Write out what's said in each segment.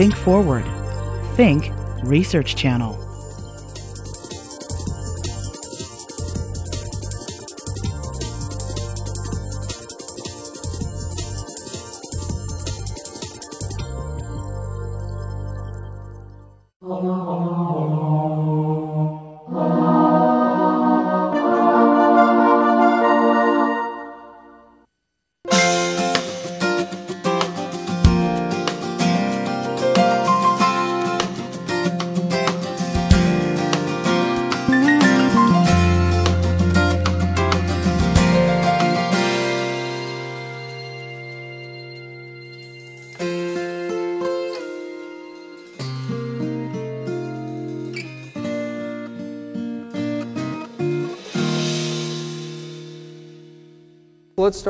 Think forward. Think Research Channel.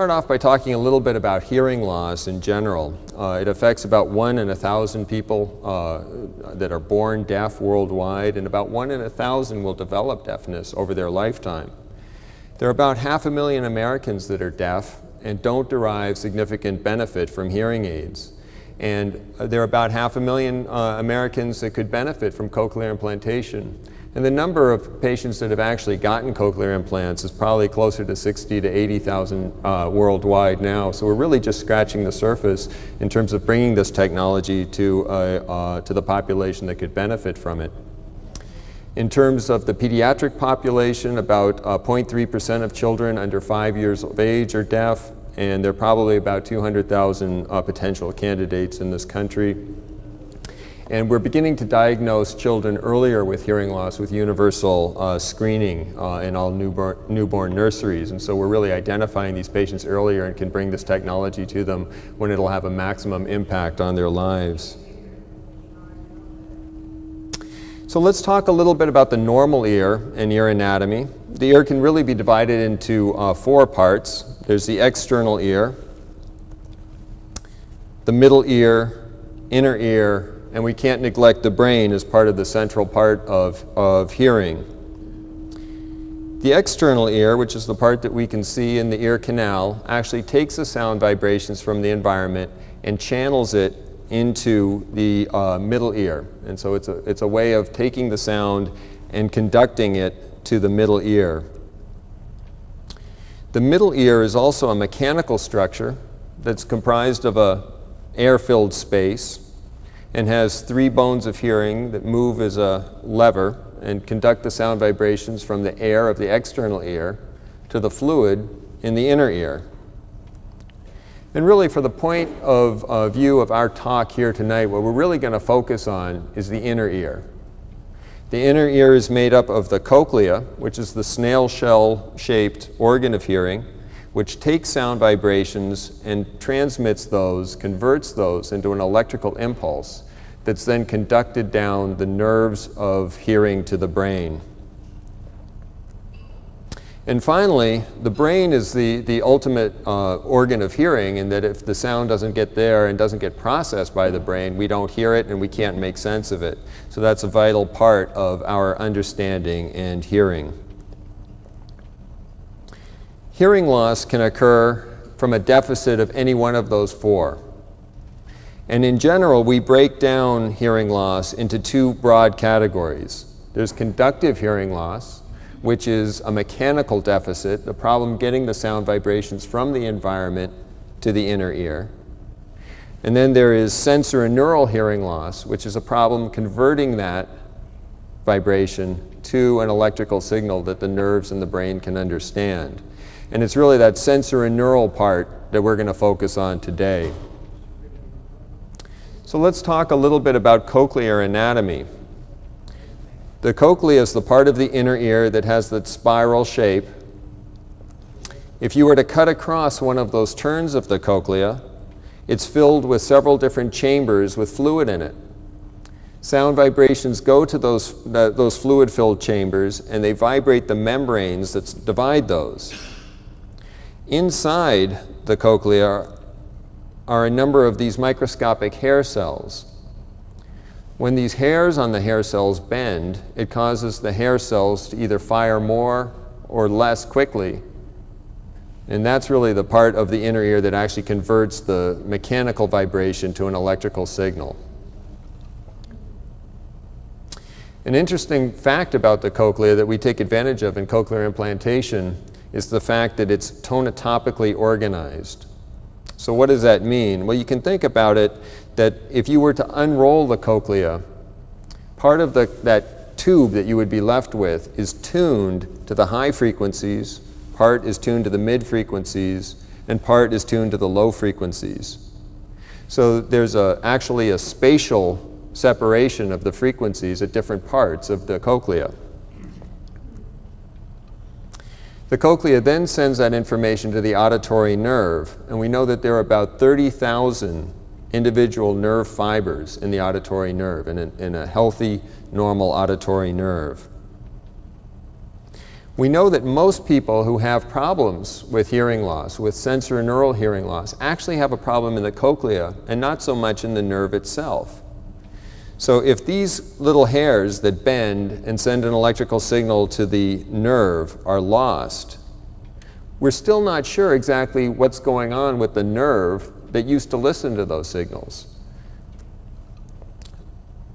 Start off by talking a little bit about hearing loss in general. Uh, it affects about one in a thousand people uh, that are born deaf worldwide, and about one in a thousand will develop deafness over their lifetime. There are about half a million Americans that are deaf and don't derive significant benefit from hearing aids. And uh, there are about half a million uh, Americans that could benefit from cochlear implantation. And the number of patients that have actually gotten cochlear implants is probably closer to 60 to 80,000 uh, worldwide now. So we're really just scratching the surface in terms of bringing this technology to, uh, uh, to the population that could benefit from it. In terms of the pediatric population, about 0.3% uh, of children under five years of age are deaf, and there are probably about 200,000 uh, potential candidates in this country. And we're beginning to diagnose children earlier with hearing loss with universal uh, screening uh, in all newborn, newborn nurseries. And so we're really identifying these patients earlier and can bring this technology to them when it'll have a maximum impact on their lives. So let's talk a little bit about the normal ear and ear anatomy. The ear can really be divided into uh, four parts. There's the external ear, the middle ear, inner ear, and we can't neglect the brain as part of the central part of, of hearing. The external ear, which is the part that we can see in the ear canal, actually takes the sound vibrations from the environment and channels it into the uh, middle ear. And so it's a, it's a way of taking the sound and conducting it to the middle ear. The middle ear is also a mechanical structure that's comprised of a air-filled space and has three bones of hearing that move as a lever and conduct the sound vibrations from the air of the external ear to the fluid in the inner ear. And really, for the point of uh, view of our talk here tonight, what we're really going to focus on is the inner ear. The inner ear is made up of the cochlea, which is the snail shell shaped organ of hearing, which takes sound vibrations and transmits those, converts those into an electrical impulse that's then conducted down the nerves of hearing to the brain. And finally, the brain is the, the ultimate uh, organ of hearing in that if the sound doesn't get there and doesn't get processed by the brain, we don't hear it and we can't make sense of it. So that's a vital part of our understanding and hearing. Hearing loss can occur from a deficit of any one of those four. And in general, we break down hearing loss into two broad categories. There's conductive hearing loss, which is a mechanical deficit, the problem getting the sound vibrations from the environment to the inner ear. And then there is sensorineural hearing loss, which is a problem converting that vibration to an electrical signal that the nerves in the brain can understand. And it's really that sensor and neural part that we're going to focus on today. So let's talk a little bit about cochlear anatomy. The cochlea is the part of the inner ear that has that spiral shape. If you were to cut across one of those turns of the cochlea, it's filled with several different chambers with fluid in it. Sound vibrations go to those, uh, those fluid-filled chambers and they vibrate the membranes that divide those. Inside the cochlea are a number of these microscopic hair cells. When these hairs on the hair cells bend, it causes the hair cells to either fire more or less quickly. And that's really the part of the inner ear that actually converts the mechanical vibration to an electrical signal. An interesting fact about the cochlea that we take advantage of in cochlear implantation is the fact that it's tonotopically organized. So what does that mean? Well, you can think about it that if you were to unroll the cochlea, part of the, that tube that you would be left with is tuned to the high frequencies, part is tuned to the mid frequencies, and part is tuned to the low frequencies. So there's a, actually a spatial separation of the frequencies at different parts of the cochlea. The cochlea then sends that information to the auditory nerve, and we know that there are about 30,000 individual nerve fibers in the auditory nerve, in a, in a healthy, normal auditory nerve. We know that most people who have problems with hearing loss, with sensorineural hearing loss, actually have a problem in the cochlea and not so much in the nerve itself. So if these little hairs that bend and send an electrical signal to the nerve are lost, we're still not sure exactly what's going on with the nerve that used to listen to those signals.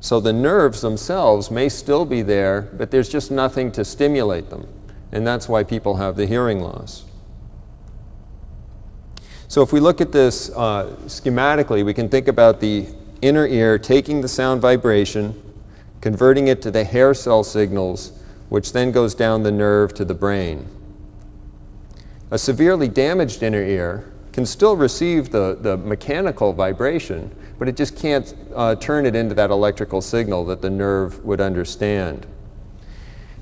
So the nerves themselves may still be there, but there's just nothing to stimulate them. And that's why people have the hearing loss. So if we look at this uh, schematically, we can think about the inner ear taking the sound vibration, converting it to the hair cell signals, which then goes down the nerve to the brain. A severely damaged inner ear can still receive the, the mechanical vibration, but it just can't uh, turn it into that electrical signal that the nerve would understand.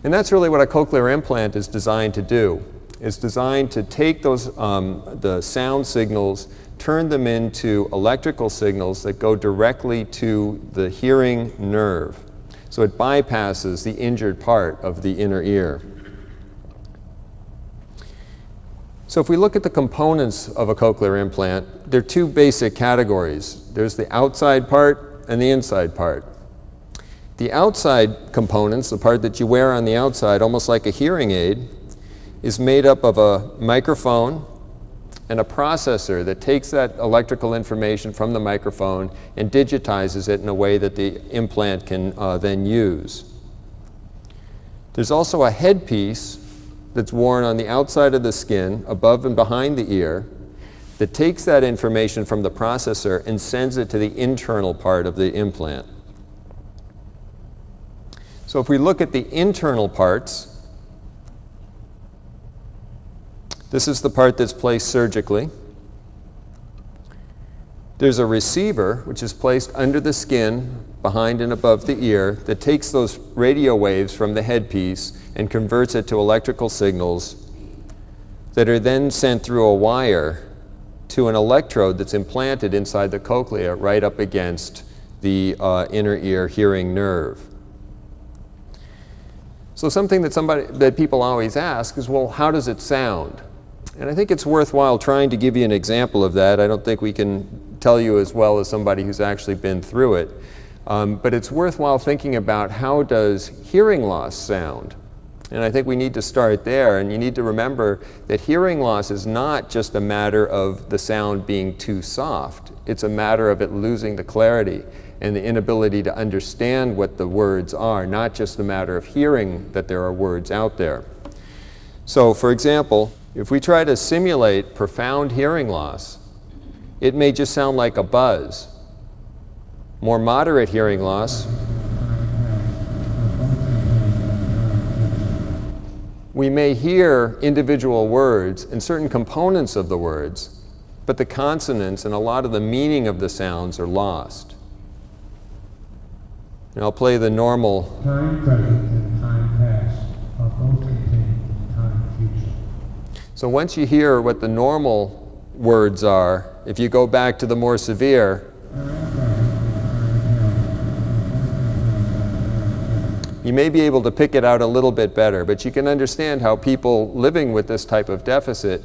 And that's really what a cochlear implant is designed to do. It's designed to take those, um, the sound signals turn them into electrical signals that go directly to the hearing nerve. So it bypasses the injured part of the inner ear. So if we look at the components of a cochlear implant, there are two basic categories. There's the outside part and the inside part. The outside components, the part that you wear on the outside, almost like a hearing aid, is made up of a microphone and a processor that takes that electrical information from the microphone and digitizes it in a way that the implant can uh, then use. There's also a headpiece that's worn on the outside of the skin, above and behind the ear, that takes that information from the processor and sends it to the internal part of the implant. So if we look at the internal parts, This is the part that's placed surgically. There's a receiver, which is placed under the skin, behind and above the ear, that takes those radio waves from the headpiece and converts it to electrical signals that are then sent through a wire to an electrode that's implanted inside the cochlea right up against the uh, inner ear hearing nerve. So something that somebody that people always ask is, well, how does it sound? And I think it's worthwhile trying to give you an example of that. I don't think we can tell you as well as somebody who's actually been through it. Um, but it's worthwhile thinking about how does hearing loss sound? And I think we need to start there. And you need to remember that hearing loss is not just a matter of the sound being too soft. It's a matter of it losing the clarity and the inability to understand what the words are, not just a matter of hearing that there are words out there. So, for example, if we try to simulate profound hearing loss, it may just sound like a buzz. More moderate hearing loss, we may hear individual words and certain components of the words, but the consonants and a lot of the meaning of the sounds are lost. And I'll play the normal. Time present and time past are both so once you hear what the normal words are, if you go back to the more severe, you may be able to pick it out a little bit better, but you can understand how people living with this type of deficit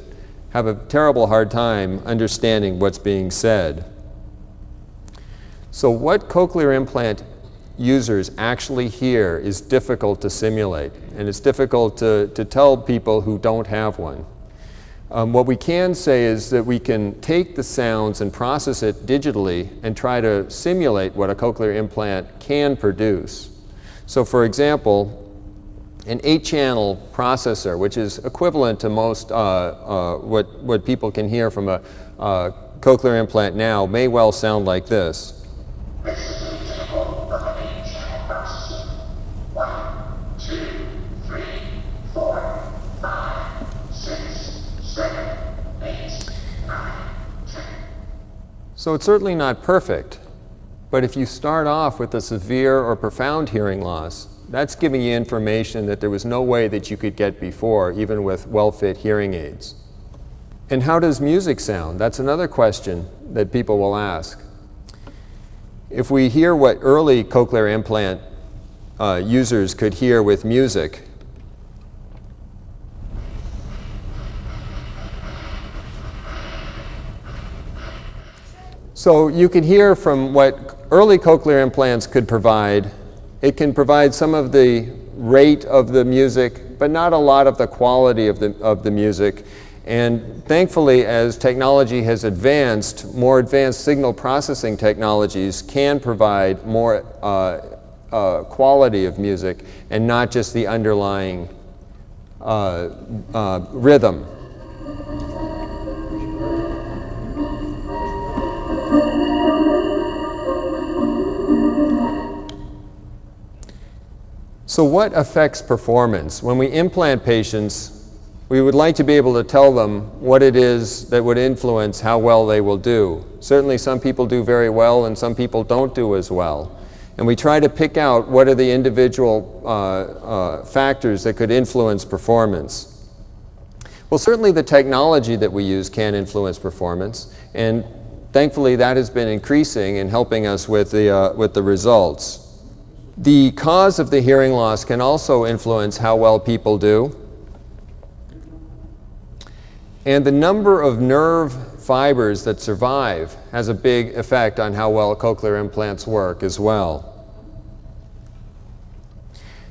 have a terrible hard time understanding what's being said. So what cochlear implant users actually hear is difficult to simulate, and it's difficult to, to tell people who don't have one. Um, what we can say is that we can take the sounds and process it digitally and try to simulate what a cochlear implant can produce. So for example, an eight-channel processor, which is equivalent to most uh, uh, what, what people can hear from a uh, cochlear implant now, may well sound like this. So it's certainly not perfect, but if you start off with a severe or profound hearing loss, that's giving you information that there was no way that you could get before, even with well-fit hearing aids. And how does music sound? That's another question that people will ask. If we hear what early cochlear implant uh, users could hear with music, So you can hear from what early cochlear implants could provide. It can provide some of the rate of the music, but not a lot of the quality of the, of the music. And thankfully, as technology has advanced, more advanced signal processing technologies can provide more uh, uh, quality of music and not just the underlying uh, uh rhythm. So what affects performance? When we implant patients, we would like to be able to tell them what it is that would influence how well they will do. Certainly some people do very well and some people don't do as well. And we try to pick out what are the individual uh, uh, factors that could influence performance. Well, certainly the technology that we use can influence performance, and thankfully that has been increasing and helping us with the, uh, with the results. The cause of the hearing loss can also influence how well people do. And the number of nerve fibers that survive has a big effect on how well cochlear implants work as well.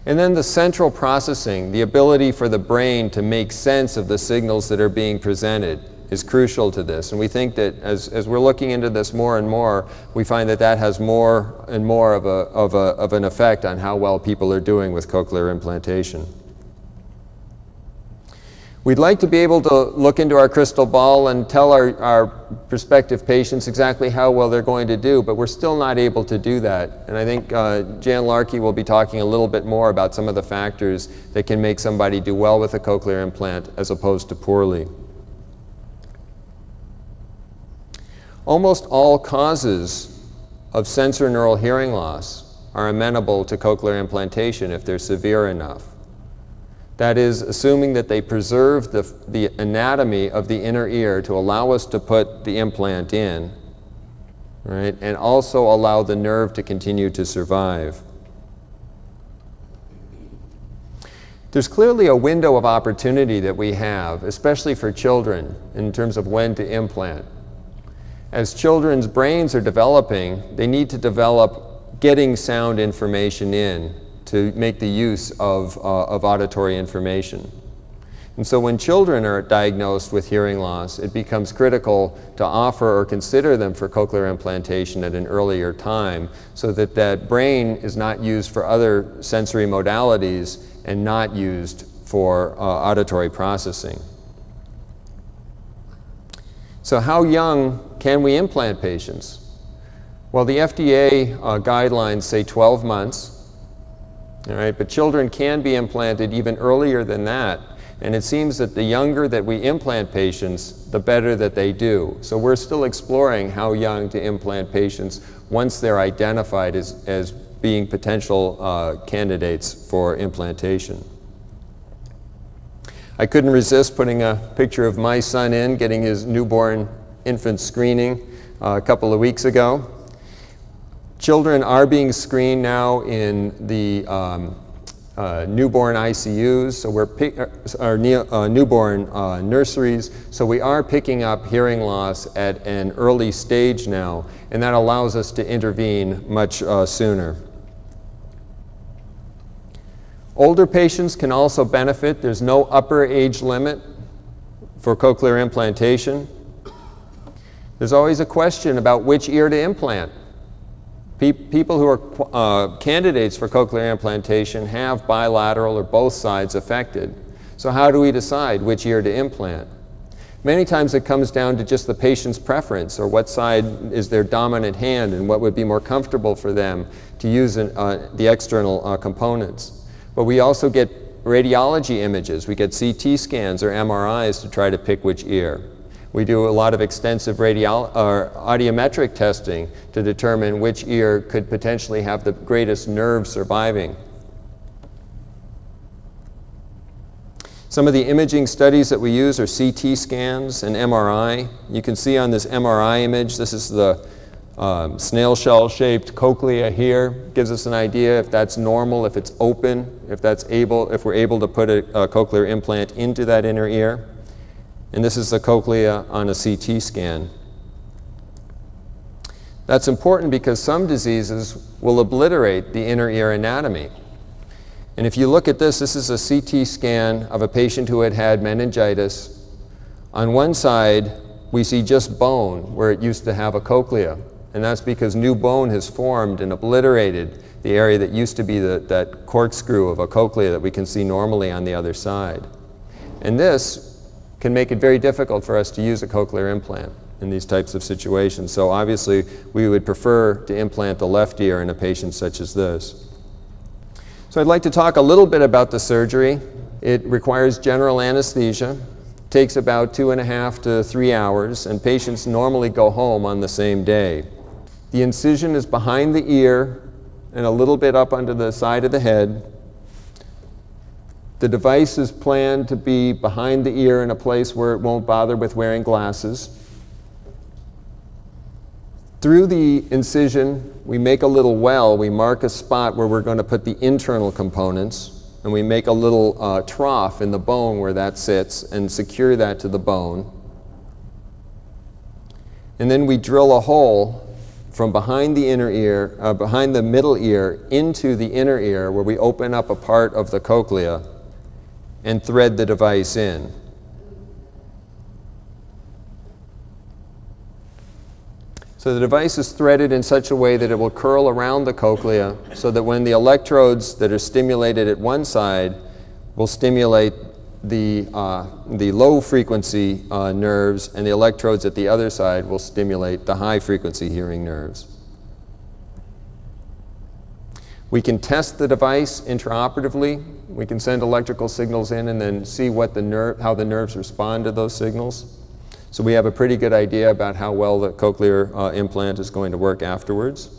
And then the central processing, the ability for the brain to make sense of the signals that are being presented is crucial to this. And we think that as, as we're looking into this more and more, we find that that has more and more of, a, of, a, of an effect on how well people are doing with cochlear implantation. We'd like to be able to look into our crystal ball and tell our, our prospective patients exactly how well they're going to do, but we're still not able to do that. And I think uh, Jan Larky will be talking a little bit more about some of the factors that can make somebody do well with a cochlear implant as opposed to poorly. Almost all causes of sensorineural hearing loss are amenable to cochlear implantation if they're severe enough. That is, assuming that they preserve the, the anatomy of the inner ear to allow us to put the implant in, right, and also allow the nerve to continue to survive. There's clearly a window of opportunity that we have, especially for children, in terms of when to implant as children's brains are developing, they need to develop getting sound information in to make the use of, uh, of auditory information. And so when children are diagnosed with hearing loss, it becomes critical to offer or consider them for cochlear implantation at an earlier time so that that brain is not used for other sensory modalities and not used for uh, auditory processing. So how young can we implant patients? Well, the FDA uh, guidelines say 12 months, all right, but children can be implanted even earlier than that. And it seems that the younger that we implant patients, the better that they do. So we're still exploring how young to implant patients once they're identified as, as being potential uh, candidates for implantation. I couldn't resist putting a picture of my son in, getting his newborn infant screening uh, a couple of weeks ago. Children are being screened now in the um, uh, newborn ICUs, so we're uh, our uh, newborn uh, nurseries, so we are picking up hearing loss at an early stage now, and that allows us to intervene much uh, sooner. Older patients can also benefit. There's no upper age limit for cochlear implantation. There's always a question about which ear to implant. Pe people who are uh, candidates for cochlear implantation have bilateral or both sides affected. So how do we decide which ear to implant? Many times it comes down to just the patient's preference or what side is their dominant hand and what would be more comfortable for them to use in, uh, the external uh, components. But we also get radiology images. We get CT scans or MRIs to try to pick which ear. We do a lot of extensive radial or audiometric testing to determine which ear could potentially have the greatest nerve surviving. Some of the imaging studies that we use are CT scans and MRI. You can see on this MRI image, this is the um, snail shell shaped cochlea here. Gives us an idea if that's normal, if it's open, if that's able, if we're able to put a, a cochlear implant into that inner ear. And this is the cochlea on a CT scan. That's important because some diseases will obliterate the inner ear anatomy. And if you look at this, this is a CT scan of a patient who had had meningitis. On one side, we see just bone where it used to have a cochlea. And that's because new bone has formed and obliterated the area that used to be the, that corkscrew of a cochlea that we can see normally on the other side. And this can make it very difficult for us to use a cochlear implant in these types of situations. So obviously, we would prefer to implant the left ear in a patient such as this. So I'd like to talk a little bit about the surgery. It requires general anesthesia, takes about two and a half to three hours, and patients normally go home on the same day. The incision is behind the ear and a little bit up under the side of the head. The device is planned to be behind the ear in a place where it won't bother with wearing glasses. Through the incision, we make a little well. We mark a spot where we're going to put the internal components, and we make a little uh, trough in the bone where that sits and secure that to the bone. And then we drill a hole from behind the inner ear, uh, behind the middle ear, into the inner ear where we open up a part of the cochlea and thread the device in. So the device is threaded in such a way that it will curl around the cochlea so that when the electrodes that are stimulated at one side will stimulate the, uh, the low frequency uh, nerves and the electrodes at the other side will stimulate the high frequency hearing nerves. We can test the device intraoperatively. We can send electrical signals in and then see what the nerve, how the nerves respond to those signals. So we have a pretty good idea about how well the cochlear uh, implant is going to work afterwards.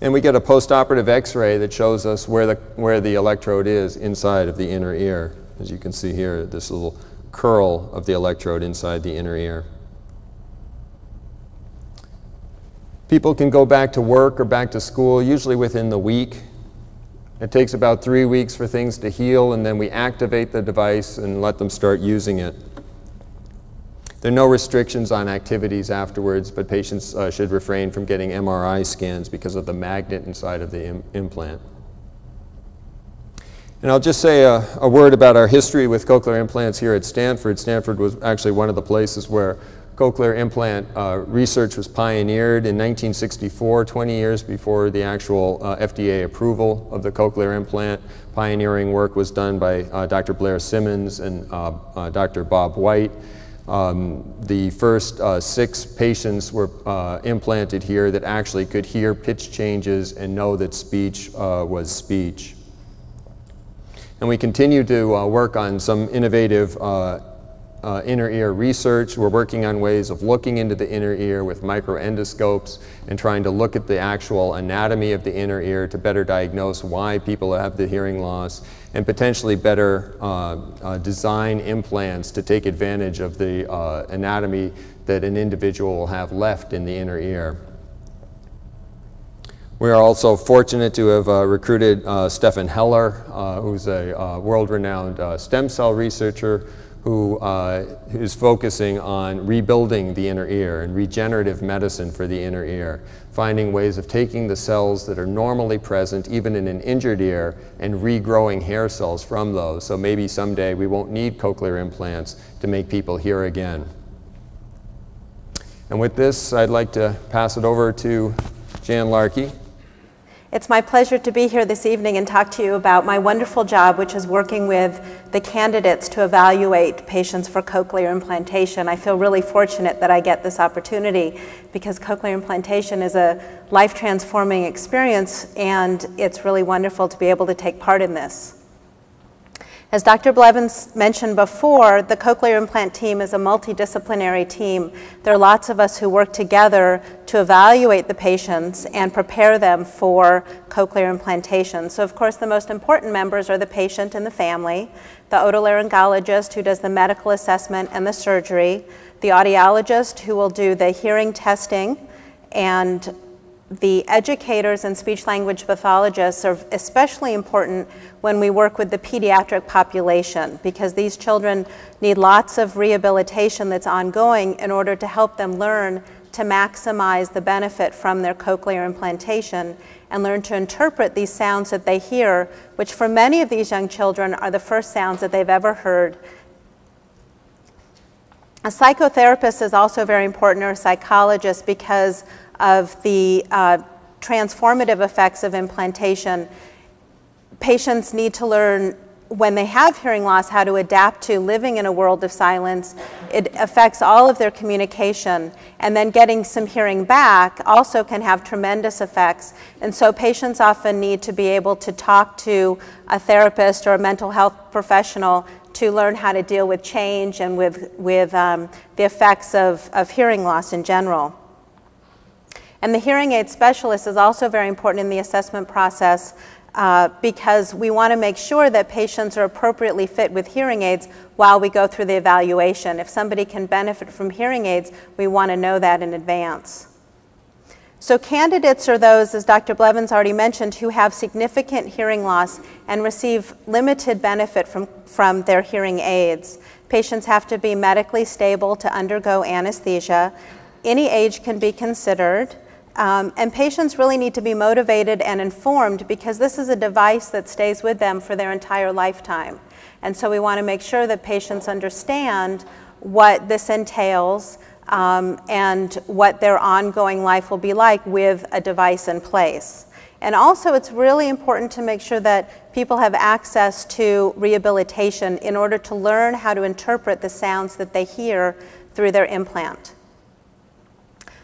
And we get a postoperative x-ray that shows us where the, where the electrode is inside of the inner ear. As you can see here, this little curl of the electrode inside the inner ear. People can go back to work or back to school usually within the week. It takes about three weeks for things to heal, and then we activate the device and let them start using it. There are no restrictions on activities afterwards, but patients uh, should refrain from getting MRI scans because of the magnet inside of the Im implant. And I'll just say a, a, word about our history with cochlear implants here at Stanford. Stanford was actually one of the places where cochlear implant uh, research was pioneered in 1964, 20 years before the actual uh, FDA approval of the cochlear implant. Pioneering work was done by uh, Dr. Blair Simmons and uh, uh, Dr. Bob White. Um, the first uh, six patients were implanted here that actually could hear pitch changes and know that speech was speech. And we continue to work on some innovative uh, inner ear research. We're working on ways of looking into the inner ear with microendoscopes and trying to look at the actual anatomy of the inner ear to better diagnose why people have the hearing loss and potentially better uh, uh, design implants to take advantage of the uh, anatomy that an individual will have left in the inner ear. We are also fortunate to have uh, recruited uh, Stefan Heller, uh, who's a uh, world-renowned uh, stem cell researcher who uh, is focusing on rebuilding the inner ear and regenerative medicine for the inner ear, finding ways of taking the cells that are normally present even in an injured ear and regrowing hair cells from those. So maybe someday we won't need cochlear implants to make people hear again. And with this, I'd like to pass it over to Jan Larky. It's my pleasure to be here this evening and talk to you about my wonderful job, which is working with the candidates to evaluate patients for cochlear implantation. I feel really fortunate that I get this opportunity because cochlear implantation is a life transforming experience and it's really wonderful to be able to take part in this. As Dr. Blevins mentioned before, the cochlear implant team is a multidisciplinary team. There are lots of us who work together to evaluate the patients and prepare them for cochlear implantation. So of course the most important members are the patient and the family, the otolaryngologist who does the medical assessment and the surgery, the audiologist who will do the hearing testing and the educators and speech language pathologists are especially important when we work with the pediatric population because these children need lots of rehabilitation that's ongoing in order to help them learn to maximize the benefit from their cochlear implantation and learn to interpret these sounds that they hear, which for many of these young children are the first sounds that they've ever heard. A psychotherapist is also very important, or a psychologist, because of the uh, transformative effects of implantation, patients need to learn when they have hearing loss how to adapt to living in a world of silence. It affects all of their communication. And then getting some hearing back also can have tremendous effects. And so patients often need to be able to talk to a therapist or a mental health professional to learn how to deal with change and with, with um, the effects of, of hearing loss in general. And the hearing aid specialist is also very important in the assessment process uh, because we want to make sure that patients are appropriately fit with hearing aids while we go through the evaluation. If somebody can benefit from hearing aids, we want to know that in advance. So candidates are those, as Dr. Blevins already mentioned, who have significant hearing loss and receive limited benefit from, from their hearing aids. Patients have to be medically stable to undergo anesthesia. Any age can be considered. Um, and patients really need to be motivated and informed because this is a device that stays with them for their entire lifetime. And so we want to make sure that patients understand what this entails um, and what their ongoing life will be like with a device in place. And also, it's really important to make sure that people have access to rehabilitation in order to learn how to interpret the sounds that they hear through their implant.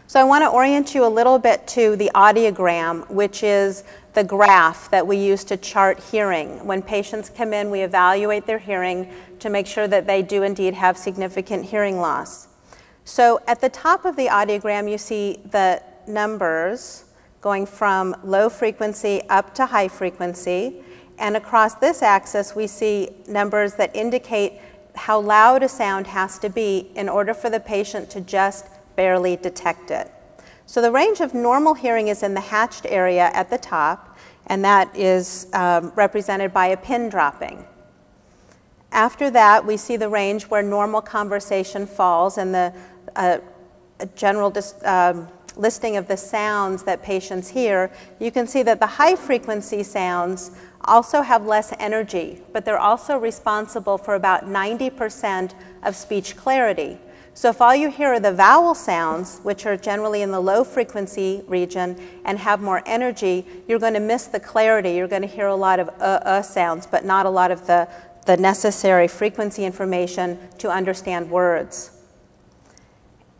So I want to orient you a little bit to the audiogram, which is the graph that we use to chart hearing. When patients come in, we evaluate their hearing to make sure that they do indeed have significant hearing loss. So at the top of the audiogram, you see the numbers going from low frequency up to high frequency. And across this axis, we see numbers that indicate how loud a sound has to be in order for the patient to just barely detect it. So the range of normal hearing is in the hatched area at the top, and that is um, represented by a pin dropping. After that, we see the range where normal conversation falls and the uh, general um, listing of the sounds that patients hear. You can see that the high frequency sounds also have less energy, but they're also responsible for about 90% of speech clarity. So if all you hear are the vowel sounds, which are generally in the low frequency region and have more energy, you're going to miss the clarity. You're going to hear a lot of uh, uh sounds, but not a lot of the, the necessary frequency information to understand words.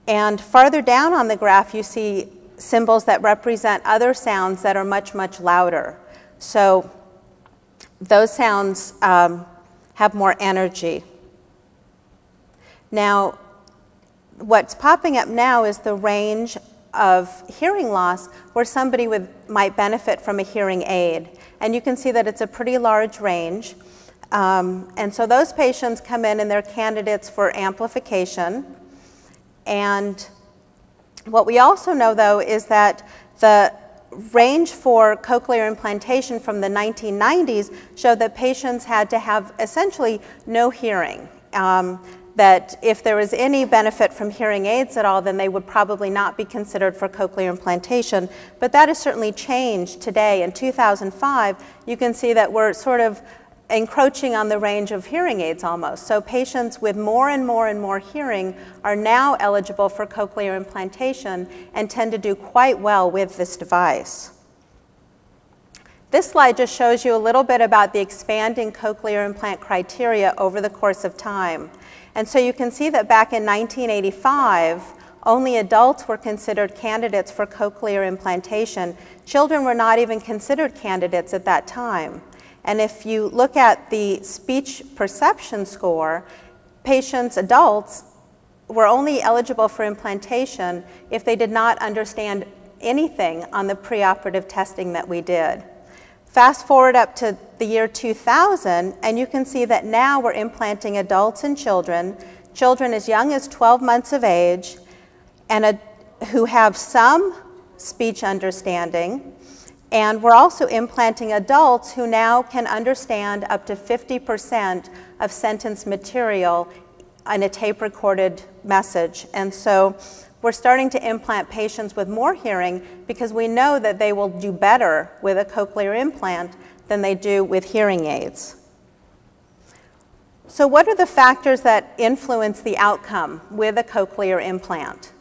And farther down on the graph, you see symbols that represent other sounds that are much, much louder. So those sounds um, have more energy. Now, what's popping up now is the range of hearing loss where somebody with, might benefit from a hearing aid. And you can see that it's a pretty large range. Um, and so those patients come in and they're candidates for amplification. And what we also know, though, is that the range for cochlear implantation from the 1990s showed that patients had to have essentially no hearing. Um, that if there was any benefit from hearing aids at all, then they would probably not be considered for cochlear implantation. But that has certainly changed today. In 2005, you can see that we're sort of encroaching on the range of hearing aids almost. So patients with more and more and more hearing are now eligible for cochlear implantation and tend to do quite well with this device. This slide just shows you a little bit about the expanding cochlear implant criteria over the course of time. And so you can see that back in 1985, only adults were considered candidates for cochlear implantation. Children were not even considered candidates at that time. And if you look at the speech perception score, patients, adults, were only eligible for implantation if they did not understand anything on the preoperative testing that we did. Fast forward up to the year 2000, and you can see that now we're implanting adults and children, children as young as 12 months of age, and a, who have some speech understanding. And we're also implanting adults who now can understand up to 50% of sentence material in a tape recorded message. And so we're starting to implant patients with more hearing because we know that they will do better with a cochlear implant than they do with hearing aids. So, what are the factors that influence the outcome with a cochlear implant?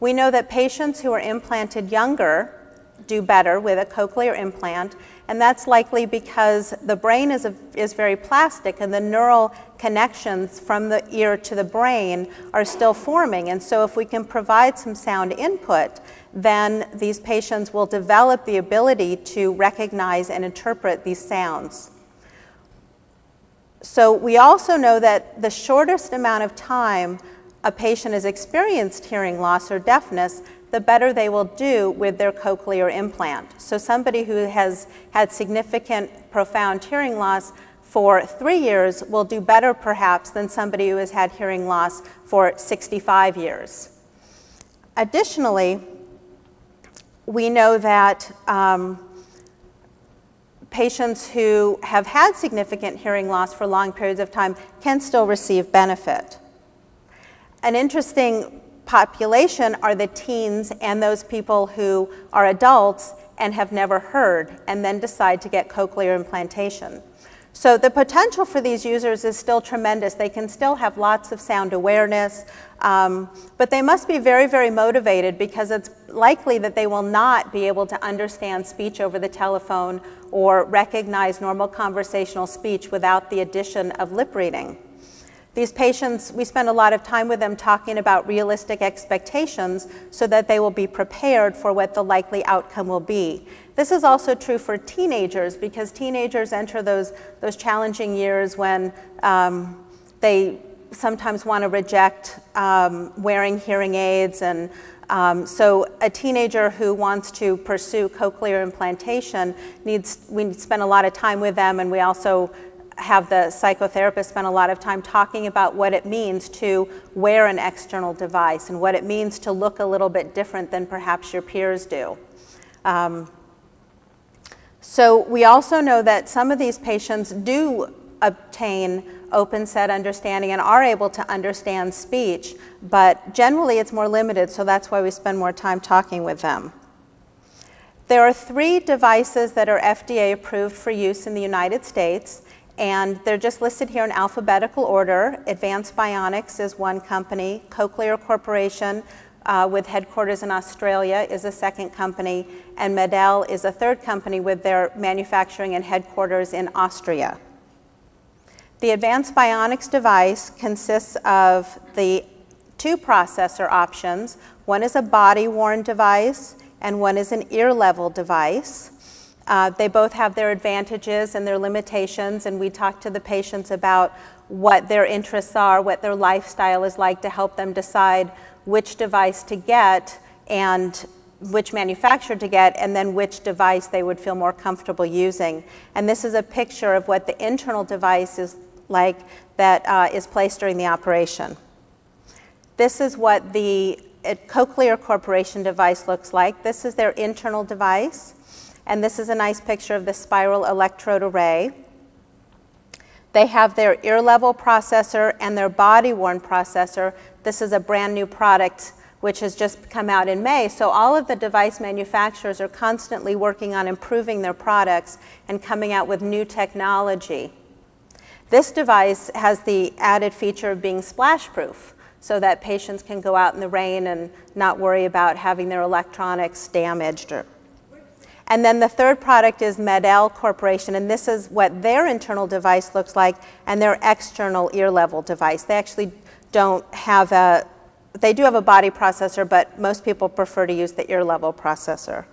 We know that patients who are implanted younger do better with a cochlear implant, and that's likely because the brain is, a, is very plastic and the neural connections from the ear to the brain are still forming. And so, if we can provide some sound input, then these patients will develop the ability to recognize and interpret these sounds. So, we also know that the shortest amount of time a patient has experienced hearing loss or deafness, the better they will do with their cochlear implant. So somebody who has had significant profound hearing loss for three years will do better perhaps than somebody who has had hearing loss for 65 years. Additionally, we know that um, patients who have had significant hearing loss for long periods of time can still receive benefit. An interesting population are the teens and those people who are adults and have never heard and then decide to get cochlear implantation. So the potential for these users is still tremendous. They can still have lots of sound awareness, um, but they must be very, very motivated because it's likely that they will not be able to understand speech over the telephone or recognize normal conversational speech without the addition of lip reading. These patients, we spend a lot of time with them talking about realistic expectations so that they will be prepared for what the likely outcome will be. This is also true for teenagers because teenagers enter those, those challenging years when um, they sometimes want to reject um, wearing hearing aids and um, so a teenager who wants to pursue cochlear implantation needs, we spend a lot of time with them and we also have the psychotherapist spend a lot of time talking about what it means to wear an external device and what it means to look a little bit different than perhaps your peers do. Um, so we also know that some of these patients do obtain open set understanding and are able to understand speech, but generally it's more limited, so that's why we spend more time talking with them. There are three devices that are FDA approved for use in the United States and they're just listed here in alphabetical order. Advanced Bionics is one company, Cochlear Corporation, uh, with headquarters in Australia, is a second company, and MED-EL is a third company with their manufacturing and headquarters in Austria. The Advanced Bionics device consists of the two processor options. One is a body worn device, and one is an ear level device. Uh, they both have their advantages and their limitations, and we talk to the patients about what their interests are, what their lifestyle is like to help them decide which device to get and which manufacturer to get, and then which device they would feel more comfortable using. And this is a picture of what the internal device is like that uh, is placed during the operation. This is what the Cochlear Corporation device looks like. This is their internal device. And this is a nice picture of the spiral electrode array. They have their ear level processor and their body worn processor. This is a brand new product which has just come out in May. So all of the device manufacturers are constantly working on improving their products and coming out with new technology. This device has the added feature of being splash proof so that patients can go out in the rain and not worry about having their electronics damaged. Or... And then the third product is MED-EL Corporation, and this is what their internal device looks like and their external ear level device. They actually don't have a, they do have a body processor, but most people prefer to use the ear level processor.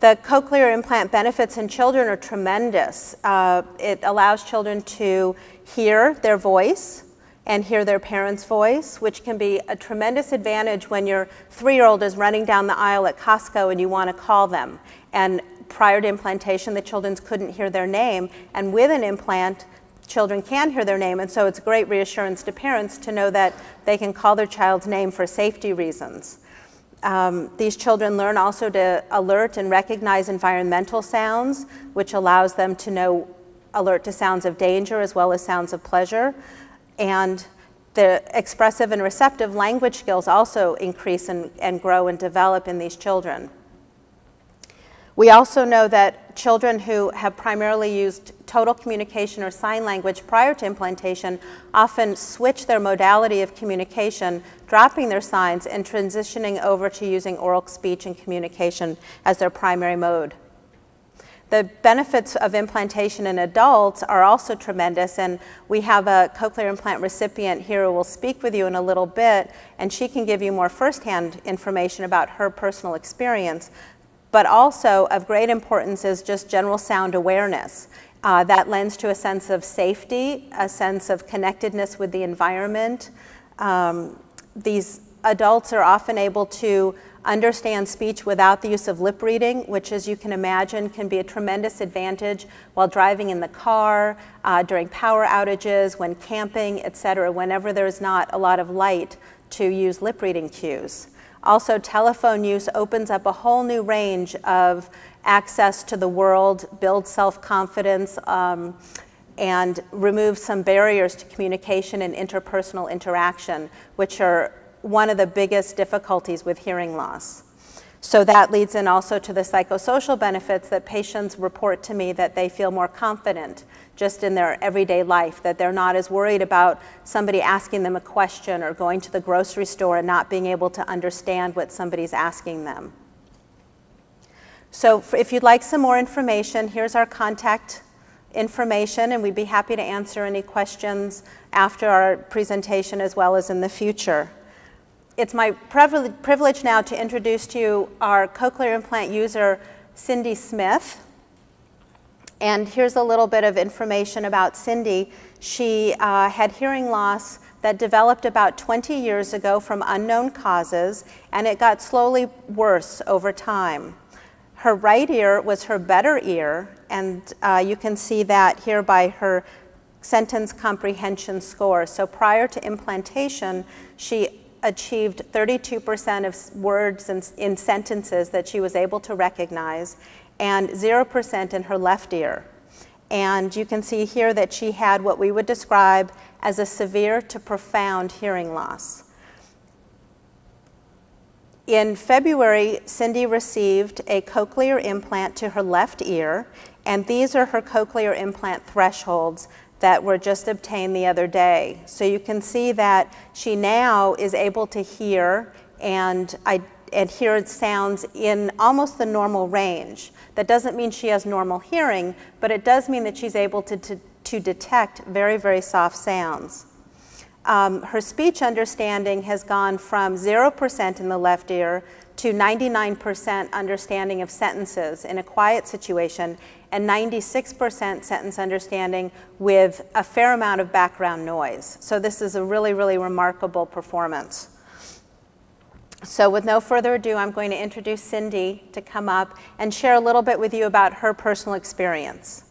The cochlear implant benefits in children are tremendous. Uh, it allows children to hear their voice, and hear their parents' voice, which can be a tremendous advantage when your three year old is running down the aisle at Costco and you want to call them. And prior to implantation, the children couldn't hear their name. And with an implant, children can hear their name. And so it's great reassurance to parents to know that they can call their child's name for safety reasons. Um, these children learn also to alert and recognize environmental sounds, which allows them to know alert to sounds of danger as well as sounds of pleasure and the expressive and receptive language skills also increase and, and grow and develop in these children. We also know that children who have primarily used total communication or sign language prior to implantation often switch their modality of communication, dropping their signs and transitioning over to using oral speech and communication as their primary mode. The benefits of implantation in adults are also tremendous, and we have a cochlear implant recipient here who will speak with you in a little bit, and she can give you more firsthand information about her personal experience. But also of great importance is just general sound awareness. Uh, that lends to a sense of safety, a sense of connectedness with the environment. Um, these adults are often able to understand speech without the use of lip reading, which, as you can imagine, can be a tremendous advantage while driving in the car, uh, during power outages, when camping, et cetera, whenever there's not a lot of light to use lip reading cues. Also, telephone use opens up a whole new range of access to the world, builds self confidence, um, and removes some barriers to communication and interpersonal interaction, which are one of the biggest difficulties with hearing loss. So that leads in also to the psychosocial benefits that patients report to me that they feel more confident just in their everyday life, that they're not as worried about somebody asking them a question or going to the grocery store and not being able to understand what somebody's asking them. So if you'd like some more information, here's our contact information, and we'd be happy to answer any questions after our presentation as well as in the future it's my privilege now to introduce to you our cochlear implant user, Cindy Smith. And here's a little bit of information about Cindy. She uh, had hearing loss that developed about 20 years ago from unknown causes, and it got slowly worse over time. Her right ear was her better ear, and uh, you can see that here by her sentence comprehension score. So prior to implantation, she achieved 32% of words in, in, sentences that she was able to recognize and 0% in her left ear. And you can see here that she had what we would describe as a severe to profound hearing loss. In February, Cindy received a cochlear implant to her left ear, and these are her cochlear implant thresholds that were just obtained the other day. So you can see that she now is able to hear and, and hear sounds in almost the normal range. That doesn't mean she has normal hearing, but it does mean that she's able to, to, to detect very, very soft sounds. Um, her speech understanding has gone from 0% in the left ear to 99% understanding of sentences in a quiet situation and 96% sentence understanding with a fair amount of background noise. So this is a really, really remarkable performance. So with no further ado, I'm going to introduce Cindy to come up and share a little bit with you about her personal experience.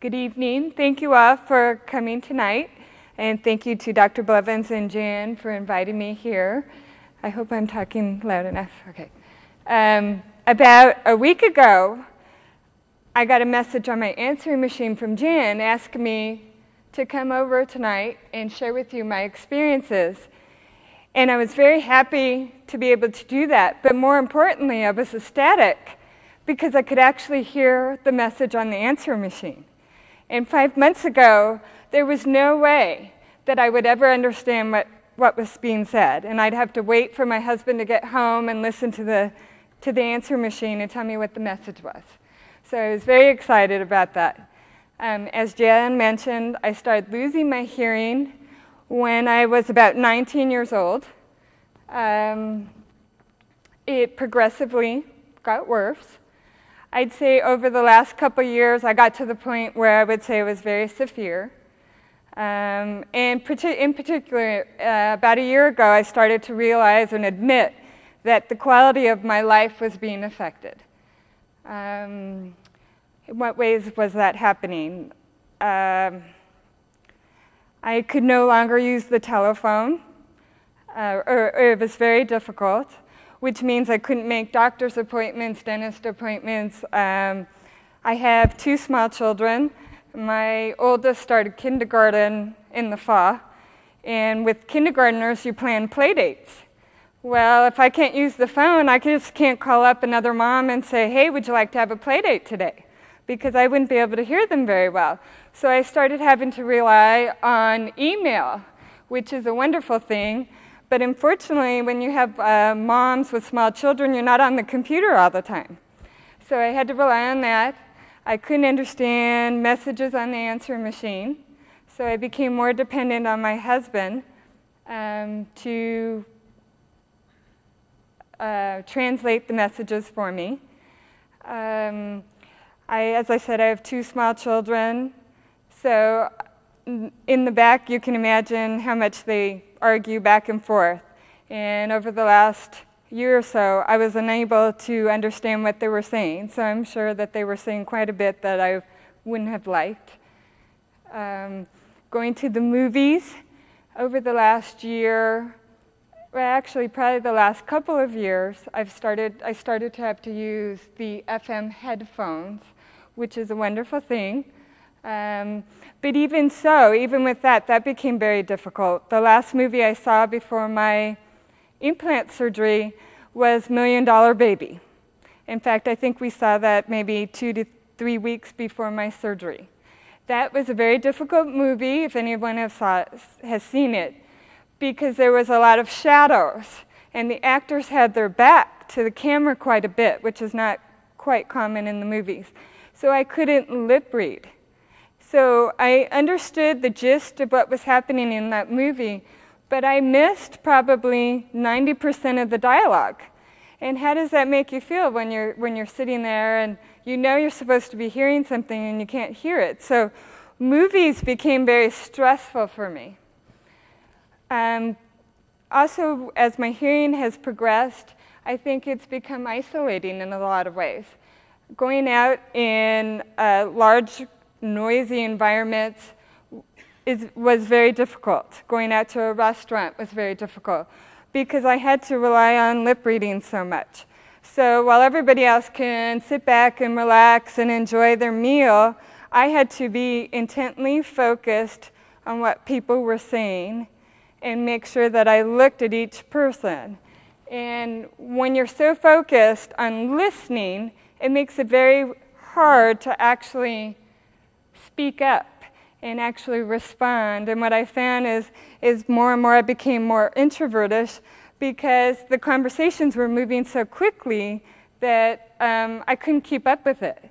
Good evening. Thank you all for coming tonight. And thank you to Dr. Blevins and Jan for inviting me here. I hope I'm talking loud enough. Okay. Um, about a week ago, I got a message on my answering machine from Jan asking me to come over tonight and share with you my experiences. And I was very happy to be able to do that. But more importantly, I was ecstatic because I could actually hear the message on the answering machine. And five months ago, there was no way that I would ever understand what, what was being said. And I'd have to wait for my husband to get home and listen to the, to the answer machine and tell me what the message was. So I was very excited about that. Um, as Jan mentioned, I started losing my hearing when I was about 19 years old. Um, it progressively got worse. I'd say over the last couple years, I got to the point where I would say it was very severe. Um, and in particular, uh, about a year ago, I started to realize and admit that the quality of my life was being affected. Um, in what ways was that happening? Um, I could no longer use the telephone, uh, or, or it was very difficult which means I couldn't make doctor's appointments, dentist appointments. Um, I have two small children. My oldest started kindergarten in the fall, and with kindergartners, you plan play dates. Well, if I can't use the phone, I just can't call up another mom and say, hey, would you like to have a play date today? Because I wouldn't be able to hear them very well. So I started having to rely on email, which is a wonderful thing. But unfortunately, when you have uh, moms with small children, you're not on the computer all the time. So I had to rely on that. I couldn't understand messages on the answering machine. So I became more dependent on my husband um, to uh, translate the messages for me. Um, I, as I said, I have two small children. So in the back, you can imagine how much they argue back and forth. And over the last year or so, I was unable to understand what they were saying. So I'm sure that they were saying quite a bit that I wouldn't have liked. Um, going to the movies over the last year, well, actually, probably the last couple of years, I've started, I started to have to use the FM headphones, which is a wonderful thing. Um, but even so, even with that, that became very difficult. The last movie I saw before my implant surgery was Million Dollar Baby. In fact, I think we saw that maybe two to three weeks before my surgery. That was a very difficult movie, if anyone has, saw, has seen it, because there was a lot of shadows, and the actors had their back to the camera quite a bit, which is not quite common in the movies. So I couldn't lip read. So I understood the gist of what was happening in that movie, but I missed probably 90% of the dialogue. And how does that make you feel when you're, when you're sitting there and you know you're supposed to be hearing something and you can't hear it? So movies became very stressful for me. Um, also, as my hearing has progressed, I think it's become isolating in a lot of ways. Going out in a large noisy environments is, was very difficult. Going out to a restaurant was very difficult because I had to rely on lip reading so much. So while everybody else can sit back and relax and enjoy their meal, I had to be intently focused on what people were saying and make sure that I looked at each person. And when you're so focused on listening, it makes it very hard to actually speak up and actually respond. And what I found is, is more and more I became more introvertish because the conversations were moving so quickly that um, I couldn't keep up with it.